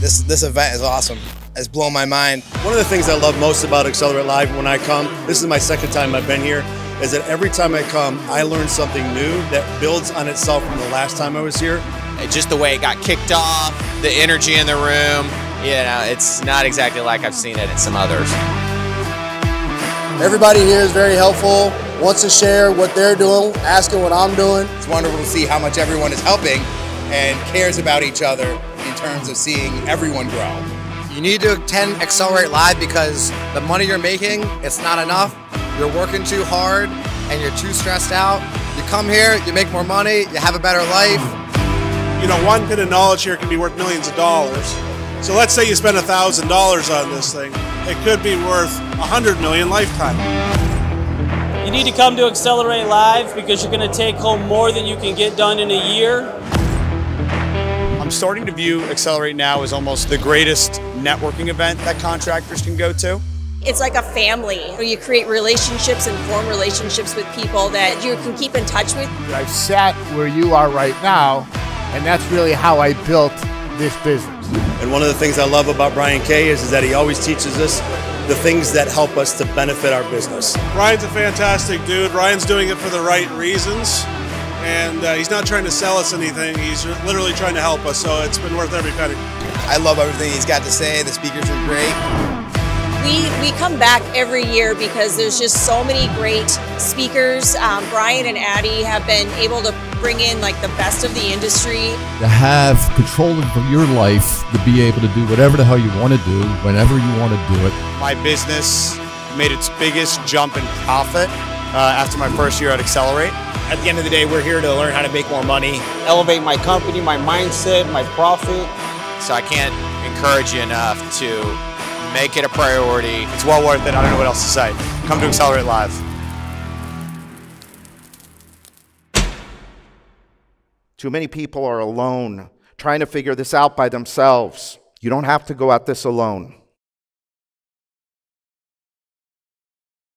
This this event is awesome. It's blown my mind. One of the things I love most about Accelerate Live when I come, this is my second time I've been here, is that every time I come, I learn something new that builds on itself from the last time I was here. Just the way it got kicked off, the energy in the room, you know, it's not exactly like I've seen it in some others. Everybody here is very helpful, wants to share what they're doing, asking what I'm doing. It's wonderful to see how much everyone is helping and cares about each other in terms of seeing everyone grow. You need to attend Accelerate Live because the money you're making, it's not enough. You're working too hard and you're too stressed out. You come here, you make more money, you have a better life. You know, one bit of knowledge here can be worth millions of dollars. So let's say you spend $1,000 on this thing. It could be worth 100 million lifetime. You need to come to Accelerate Live because you're going to take home more than you can get done in a year. I'm starting to view Accelerate now as almost the greatest networking event that contractors can go to. It's like a family where you create relationships and form relationships with people that you can keep in touch with. I've sat where you are right now, and that's really how I built this business. And one of the things I love about Brian Kay is, is that he always teaches us the things that help us to benefit our business. Ryan's a fantastic dude. Ryan's doing it for the right reasons. And uh, he's not trying to sell us anything. He's literally trying to help us. So it's been worth every penny. I love everything he's got to say. The speakers are great. We, we come back every year because there's just so many great speakers. Um, Brian and Addie have been able to bring in like the best of the industry. To have control of your life, to be able to do whatever the hell you want to do, whenever you want to do it. My business made its biggest jump in profit uh, after my first year at Accelerate. At the end of the day, we're here to learn how to make more money. Elevate my company, my mindset, my profit. So I can't encourage you enough to make it a priority. It's well worth it. I don't know what else to say. Come to Accelerate Live. Too many people are alone, trying to figure this out by themselves. You don't have to go at this alone.